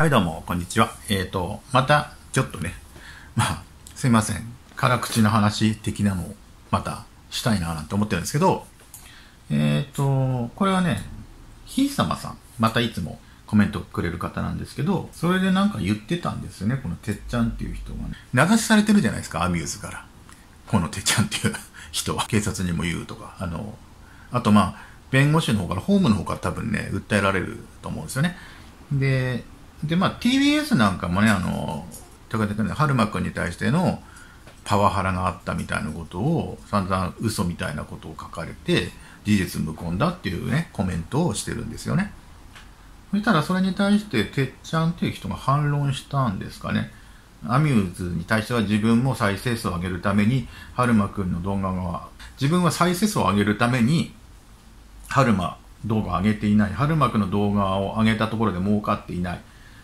はいどうも、こんにちは。えっ、ー、と、また、ちょっとね、まあ、すいません。辛口の話的なのを、また、したいななんて思ってるんですけど、えっ、ー、と、これはね、ひいさまさん、またいつもコメントくれる方なんですけど、それでなんか言ってたんですよね、このてっちゃんっていう人がね。名指しされてるじゃないですか、アミューズから。このてっちゃんっていう人は。警察にも言うとか。あの、あとまあ、弁護士の方から、ホームの方から多分ね、訴えられると思うんですよね。で、で、まあ、TBS なんかもね、あの、高田君ね、春馬君に対してのパワハラがあったみたいなことを、散々嘘みたいなことを書かれて、事実無根だっていうね、コメントをしてるんですよね。そしたら、それに対して、てっちゃんっていう人が反論したんですかね。アミューズに対しては自分も再生数を上げるために、春馬くんの動画が、自分は再生数を上げるために、春馬動画を上げていない。春馬くんの動画を上げたところで儲かっていない。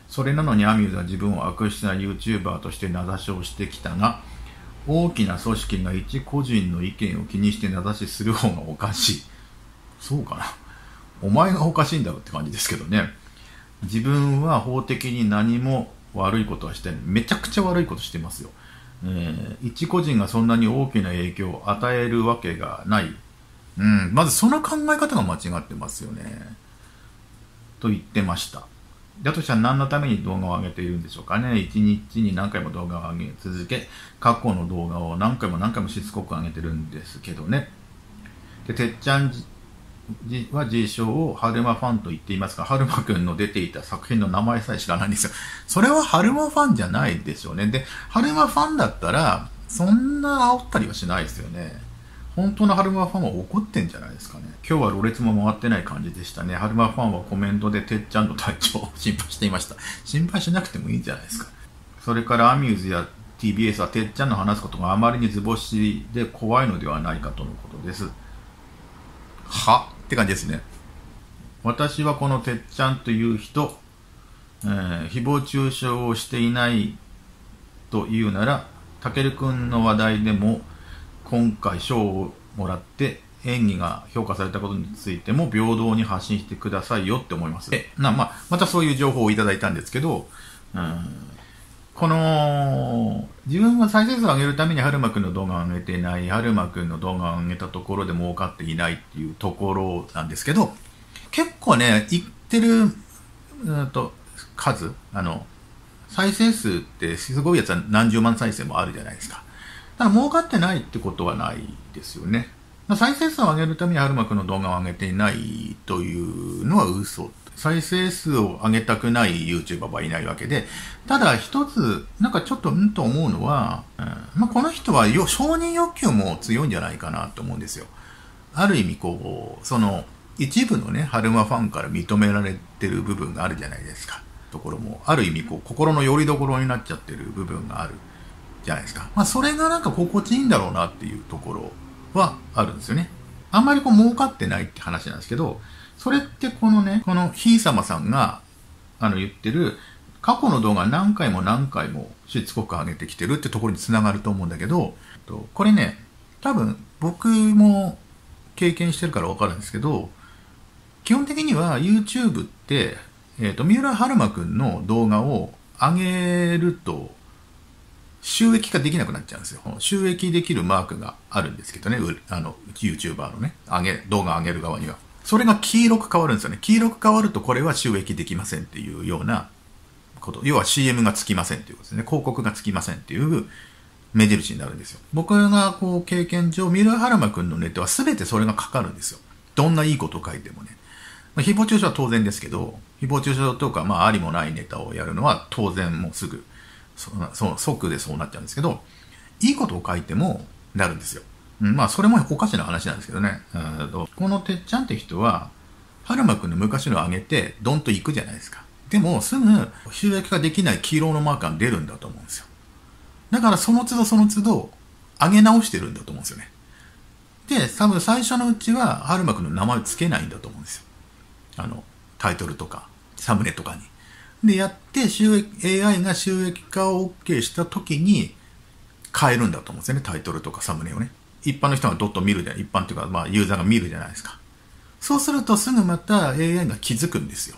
それなのにアミューズは自分を悪質な YouTuber として名指しをしてきたが、大きな組織が一個人の意見を気にして名指しする方がおかしい。そうかな。お前がおかしいんだろって感じですけどね。自分は法的に何も悪いことはしてない。めちゃくちゃ悪いことしてますよ。えー、一個人がそんなに大きな影響を与えるわけがない。うん、まずその考え方が間違ってますよね。と言ってました。だとしたら何のために動画を上げているんでしょうかね？一日に何回も動画を上げ続け、過去の動画を何回も何回もしつこく上げてるんですけどね。で、てっちゃんは自称を春馬ファンと言っていますが、春馬くんの出ていた作品の名前さえ知らないんですよ。それは春馬ファンじゃないでしょうね。で、春馬ファンだったら、そんな煽ったりはしないですよね。本当の春馬ファンは怒ってんじゃないですかね。今日はろれつも回ってない感じでしたね。春馬ファンはコメントでてっちゃんの体調を心配していました。心配しなくてもいいんじゃないですか。それからアミューズや TBS はてっちゃんの話すことがあまりに図星で怖いのではないかとのことです。はって感じですね。私はこのてっちゃんという人、えー、誹謗中傷をしていないというなら、たけるくんの話題でも、今回賞をもらって演技が評価されたことについても平等に発信してくださいよって思います。で、なまあ、またそういう情報をいただいたんですけど、うん、この、自分は再生数を上げるために春馬くんの動画を上げていない、春馬くんの動画を上げたところで儲かっていないっていうところなんですけど、結構ね、言ってる、うんと、数、あの、再生数ってすごいやつは何十万再生もあるじゃないですか。ただ儲かってないってことはないですよね。再生数を上げるために春巻の動画を上げていないというのは嘘。再生数を上げたくない YouTuber はいないわけで、ただ一つ、なんかちょっとんと思うのは、うんまあ、この人は承認欲求も強いんじゃないかなと思うんですよ。ある意味こう、その、一部のね、春馬ファンから認められてる部分があるじゃないですか。ところも、ある意味こう、心の拠り所になっちゃってる部分がある。じゃないですか。まあ、それがなんか心地いいんだろうなっていうところはあるんですよね。あんまりこう儲かってないって話なんですけど、それってこのね、このひいさまさんが、あの言ってる、過去の動画何回も何回もしつこく上げてきてるってところにつながると思うんだけど、これね、多分僕も経験してるからわかるんですけど、基本的には YouTube って、えっ、ー、と、三浦春馬くんの動画を上げると収益化できなくなっちゃうんですよ。収益できるマークがあるんですけどね、あの、YouTuber のね、上げ、動画上げる側には。それが黄色く変わるんですよね。黄色く変わるとこれは収益できませんっていうようなこと。要は CM がつきませんっていうことですね。広告がつきませんっていう目印になるんですよ。僕がこう経験上、ミルハラマ君のネタは全てそれがかかるんですよ。どんないいこと書いてもね。まあ、誹謗中傷は当然ですけど、誹謗中傷とか、まあ、ありもないネタをやるのは当然もうすぐそそ即でそうなっちゃうんですけど、いいことを書いてもなるんですよ。うん、まあ、それもおかしな話なんですけどね。このてっちゃんって人は、春馬くんの昔の上げて、ドンと行くじゃないですか。でも、すぐ収益化できない黄色のマーカーが出るんだと思うんですよ。だから、その都度その都度、上げ直してるんだと思うんですよね。で、多分最初のうちは、春馬くんの名前を付けないんだと思うんですよ。あの、タイトルとか、サムネとかに。で、やって収益、AI が収益化を OK した時に変えるんだと思うんですよね。タイトルとかサムネをね。一般の人がドッと見るじゃない。一般っていうか、まあ、ユーザーが見るじゃないですか。そうするとすぐまた AI が気づくんですよ。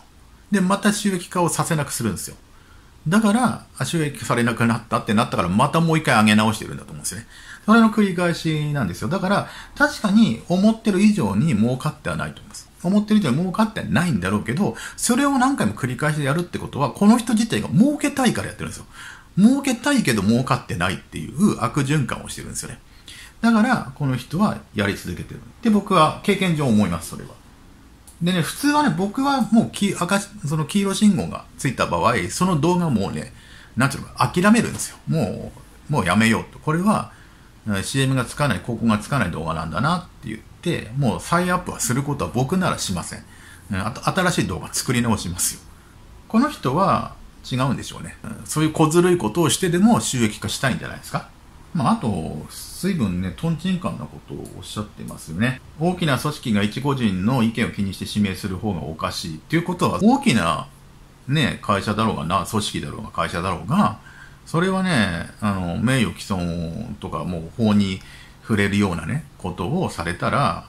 で、また収益化をさせなくするんですよ。だから収益されなくなったってなったからまたもう一回上げ直してるんだと思うんですよね。それの繰り返しなんですよ。だから確かに思ってる以上に儲かってはないと思います。思ってる以上に儲かってないんだろうけど、それを何回も繰り返しやるってことは、この人自体が儲けたいからやってるんですよ。儲けたいけど儲かってないっていう悪循環をしてるんですよね。だから、この人はやり続けてる。で、僕は経験上思います、それは。でね、普通はね、僕はもう黄赤、その黄色信号がついた場合、その動画もうね、なんていうのか、諦めるんですよ。もう、もうやめようと。これは、CM がつかない、広告がつかない動画なんだなって言って、もう再アップはすることは僕ならしません。あと、新しい動画作り直しますよ。この人は違うんでしょうね。そういう小ずるいことをしてでも収益化したいんじゃないですか。まあ、あと、随分ね、トンチンカンなことをおっしゃってますよね。大きな組織が一個人の意見を気にして指名する方がおかしい。っていうことは、大きなね、会社だろうがな、組織だろうが会社だろうが、それはね、あの、名誉毀損とかもう法に触れるようなね、ことをされたら、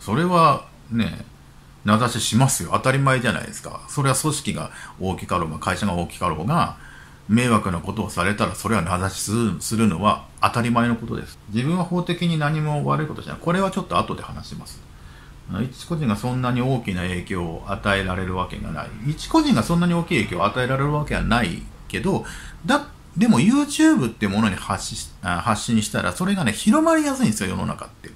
それはね、名指ししますよ。当たり前じゃないですか。それは組織が大きかろうが、会社が大きかろうが、迷惑なことをされたら、それは名指しするのは当たり前のことです。自分は法的に何も悪いことじゃない。これはちょっと後で話します。一個人がそんなに大きな影響を与えられるわけがない。一個人がそんなに大きい影響を与えられるわけはないけど、だ、でも YouTube ってものに発信発信したら、それがね、広まりやすいんですよ、世の中って。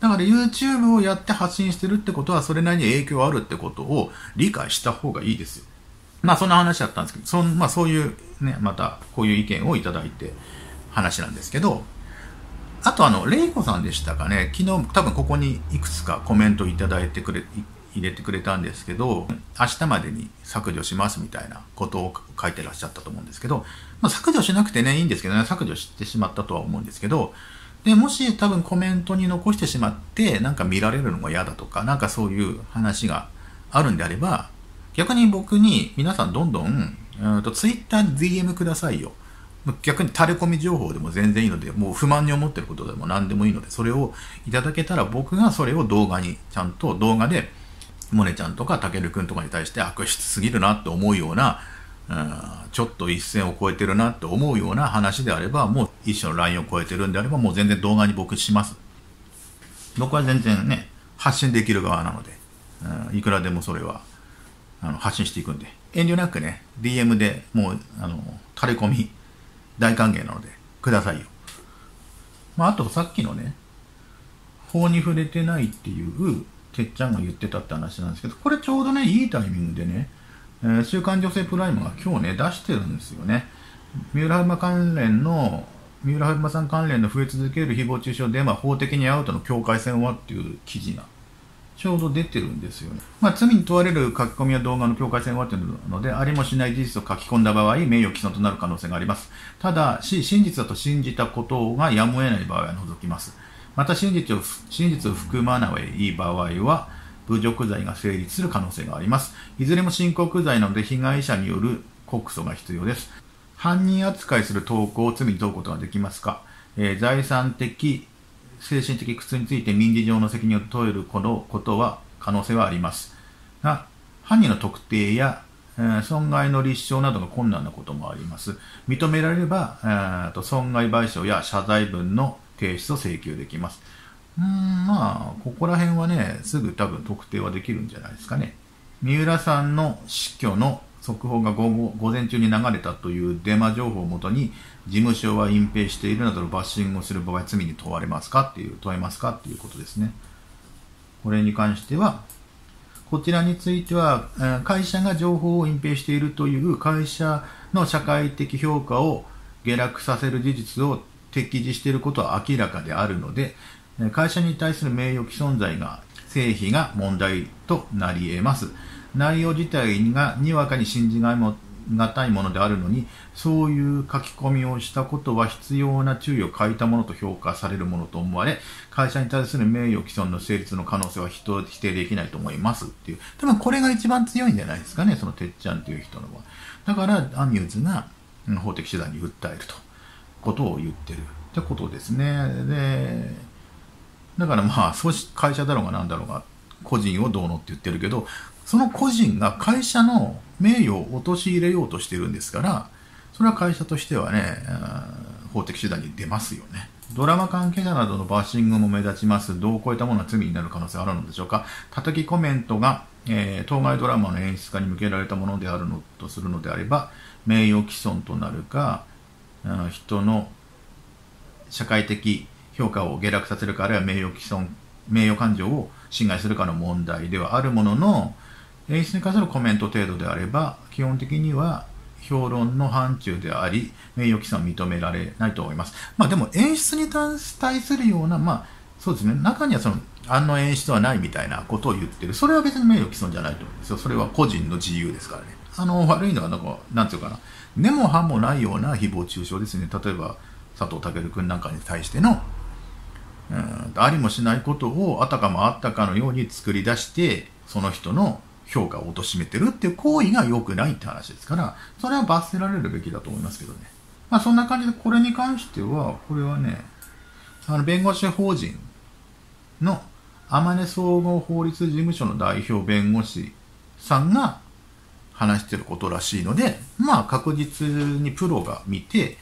だから YouTube をやって発信してるってことは、それなりに影響あるってことを理解した方がいいですよ。まあそんな話だったんですけど、そ,、まあ、そういうね、またこういう意見をいただいて話なんですけど、あとあの、レイコさんでしたかね、昨日多分ここにいくつかコメントいただいてくれ、入れてくれたんですけど、明日までに削除しますみたいなことを書いてらっしゃったと思うんですけど、まあ、削除しなくてね、いいんですけどね、削除してしまったとは思うんですけど、で、もし多分コメントに残してしまって、なんか見られるのが嫌だとか、なんかそういう話があるんであれば、逆に僕に皆さんどんどん、うんと Twitter DM くださいよ。逆に垂れ込み情報でも全然いいので、もう不満に思ってることでも何でもいいので、それをいただけたら僕がそれを動画に、ちゃんと動画で、モネちゃんとかたけるくんとかに対して悪質すぎるなって思うような、うん、ちょっと一線を越えてるなって思うような話であれば、もう一種のラインを超えてるんであれば、もう全然動画に僕します。僕は全然ね、発信できる側なので、うん、いくらでもそれはあの発信していくんで、遠慮なくね、DM でもう、あの、垂れ込み大歓迎なので、くださいよ。まあ、あとさっきのね、法に触れてないっていう、てっちゃんが言ってたって話なんですけど、これちょうどね、いいタイミングでね、えー、週刊女性プライムが今日ね、出してるんですよね。三浦浜関連の、三浦浜さん関連の増え続ける誹謗中傷で、まあ、法的にアウトの境界線はっていう記事がちょうど出てるんですよね。まあ、罪に問われる書き込みや動画の境界線はっていうので、ありもしない事実を書き込んだ場合、名誉毀損となる可能性があります。ただし、真実だと信じたことがやむを得ない場合は除きます。また、真実を、真実を含まない場合は、侮辱罪が成立する可能性があります。いずれも申告罪なので、被害者による告訴が必要です。犯人扱いする投稿を罪に問うことができますか、えー、財産的精神的苦痛について民事上の責任を問えるこのことは可能性はありますが、犯人の特定や、え、損害の立証などが困難なこともあります。認められれば、えー、と損害賠償や謝罪文の提出を請求できます。うん、まあ、ここら辺はね、すぐ多分特定はできるんじゃないですかね。三浦さんの死去の速報が午後午前中に流れたというデマ情報をもとに、事務所は隠蔽しているなどのバッシングをする場合、罪に問われますかっていう、問えますかっていうことですね。これに関しては、こちらについては、会社が情報を隠蔽しているという会社の社会的評価を下落させる事実を適示していることは明らかであるので、会社に対する名誉毀損罪が、成否が問題となり得ます。内容自体がにわかに信じがいもがたいものであるのに、そういう書き込みをしたことは必要な注意を欠いたものと評価されるものと思われ、会社に対する名誉毀損の成立の可能性は否定できないと思いますっていう。多分これが一番強いんじゃないですかね、そのてっちゃんっていう人のは。だから、アミューズが法的手段に訴えると、ことを言ってるってことですね。で、だからまあ、そうし会社だろうが何だろうが、個人をどうのって言ってるけど、その個人が会社の名誉を陥れようとしてるんですから、それは会社としてはね、法的手段に出ますよね。ドラマ関係者などのバッシングも目立ちます。どう超えたものは罪になる可能性あるのでしょうか。叩きコメントが、えー、当該ドラマの演出家に向けられたものであるのとするのであれば、名誉毀損となるか、人の社会的評価を下落させるか、あるいは名誉毀損、名誉感情を侵害するかの問題ではあるものの、演出に関するコメント程度であれば、基本的には評論の範疇であり、名誉毀損は認められないと思います。まあでも演出に対するような、まあそうですね、中にはその、あの演出はないみたいなことを言ってる。それは別に名誉毀損じゃないと思うんですよ。それは個人の自由ですからね。あの、悪いのはなんか、なんていうかな、根も葉もないような誹謗中傷ですね。例えば、佐藤健君なんかに対しての、うん、ありもしないことをあたかもあったかのように作り出して、その人の評価を貶めてるっていう行為が良くないって話ですから、それは罰せられるべきだと思いますけどね。まあそんな感じで、これに関しては、これはね、あの、弁護士法人の天音総合法律事務所の代表弁護士さんが話してることらしいので、まあ確実にプロが見て、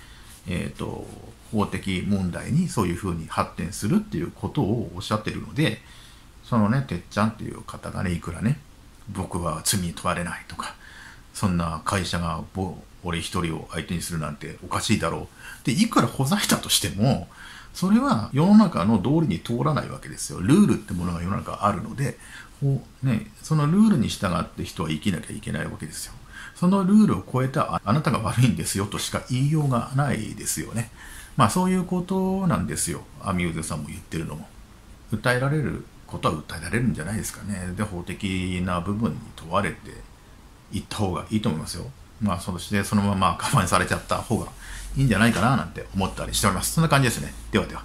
えっ、ー、と、法的問題にそういうふうに発展するっていうことをおっしゃってるので、そのね、てっちゃんっていう方がね、いくらね、僕は罪に問われないとか、そんな会社が俺一人を相手にするなんておかしいだろう。で、いくらほざいたとしても、それは世の中の道理に通らないわけですよ。ルールってものが世の中あるので、ね、そのルールに従って人は生きなきゃいけないわけですよ。そのルールを超えたあなたが悪いんですよとしか言いようがないですよね。まあそういうことなんですよ。アミューズさんも言ってるのも。訴えられることは訴えられるんじゃないですかね。で、法的な部分に問われていった方がいいと思いますよ。まあ、そしてそのまま我慢されちゃった方がいいんじゃないかななんて思ったりしております。そんな感じですね。ではでは。